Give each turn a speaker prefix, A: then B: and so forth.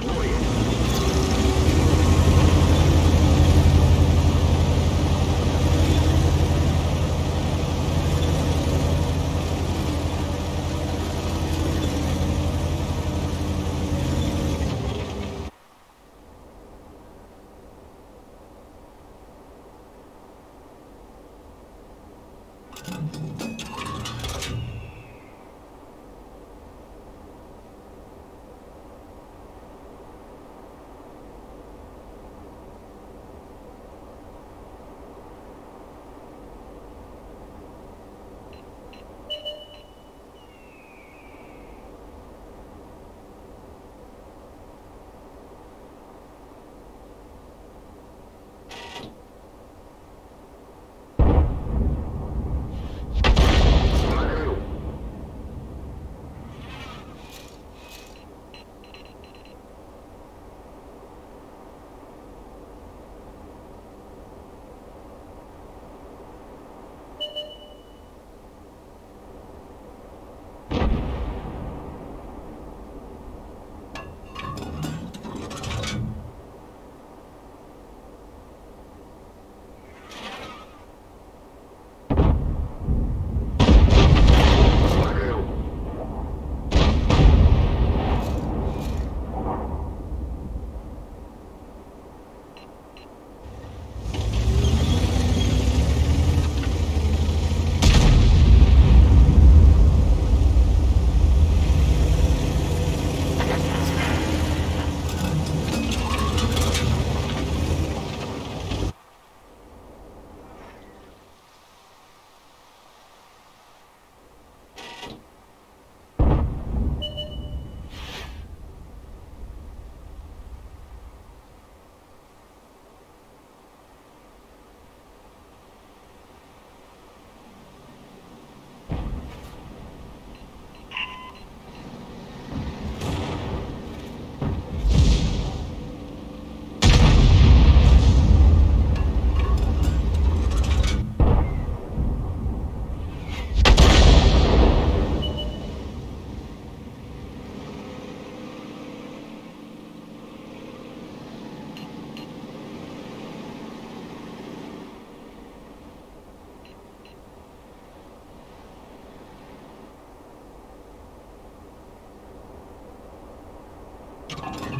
A: money. Thank you.